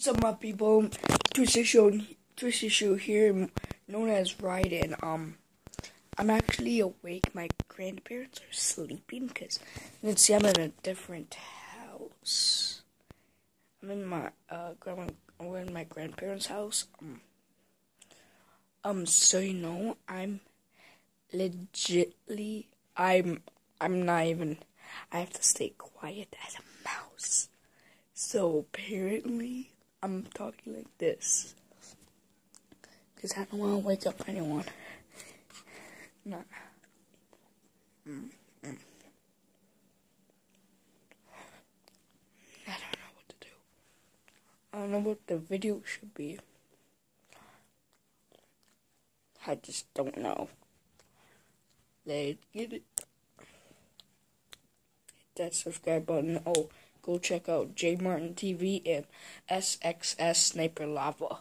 What's up, my people? Twisted Show, Twisted Show here, known as Ryden. Um, I'm actually awake. My grandparents are sleeping because you can see I'm in a different house. I'm in my uh grandma. I'm in my grandparents' house. Um, um, so you know, I'm legitly. I'm. I'm not even. I have to stay quiet as a mouse. So apparently, I'm talking like this. Because I don't want to wake up anyone. Nah. Mm. I don't know what to do. I don't know what the video should be. I just don't know. Let's get it. Hit that subscribe button. Oh go check out J Martin TV and SXS Sniper Lava.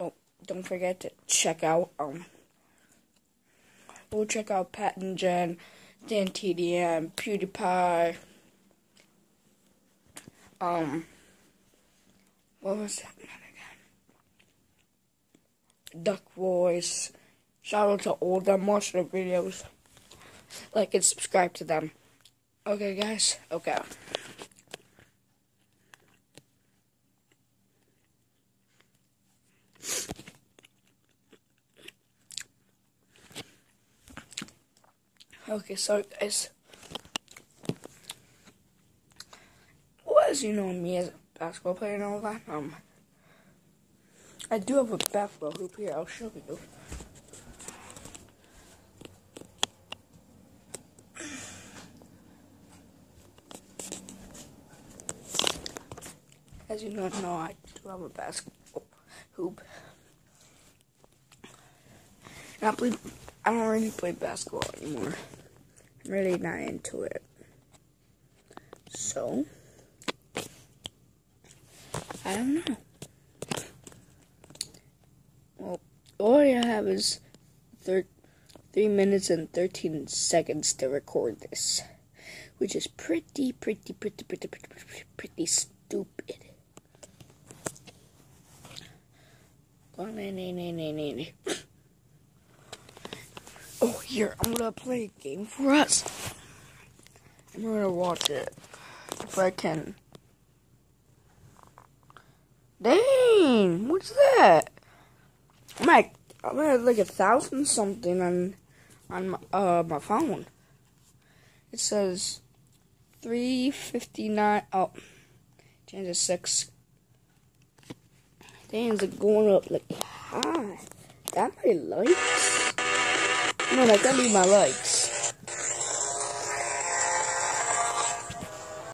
Oh, don't forget to check out um. Go check out Pat and Jen, Dan TDM, PewDiePie. Um, what was that man again? Duck Voice. Shout out to all them their videos. Like and subscribe to them. Okay, guys. Okay. Okay, so guys, well, as you know me as a basketball player and all that, um, I do have a basketball hoop here. I'll show you. As you don't know, I do have a basketball hoop. I play. I don't really play basketball anymore. I'm really not into it. So, I don't know. Well, all I have is thir- three minutes and thirteen seconds to record this, which is pretty, pretty, pretty, pretty, pretty, pretty, pretty stupid. Oh, here, I'm gonna play a game for us. I'm gonna watch it if I can. Dang, what's that? I'm at, I'm at like a thousand something on on my, uh my phone. It says three fifty nine. Oh, change to six Things are going up like high. That my likes? No, that gotta be my likes.